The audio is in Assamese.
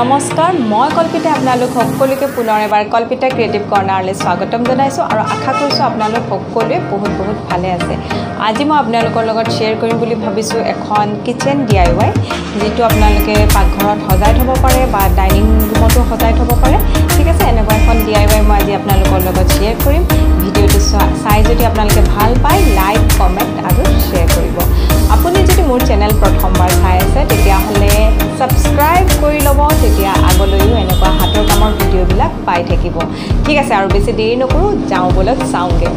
নমস্কাৰ মই কল্পিতা আপোনালোক সকলোকে পুনৰ এবাৰ কল্পিতা ক্ৰিয়েটিভ কৰ্ণাৰলৈ স্বাগতম জনাইছোঁ আৰু আশা কৰিছোঁ আপোনালোক সকলোৱে বহুত বহুত ভালে আছে। আজি মই আপোনালোকৰ লগত শ্বেয়াৰ কৰিম বুলি ভাবিছোঁ এখন কিটচেন ডি আই ৱাই যিটো আপোনালোকে পাকঘৰত সজাই থ'ব পাৰে বা ডাইনিং ৰুমতো সজাই থ'ব পাৰে। ঠিক আছে এনেকুৱা এখন ডি আই ৱাই মই আজি আপোনালোকৰ লগত শ্বেয়াৰ কৰিম। ভিডিঅ'টো চাই যদি আপোনালোকে ভাল পায় পাই থাকিব। ঠিক আছে আৰু বেছি দেৰি নকৰোঁ যাওঁ ব'লক চাওঁগৈ।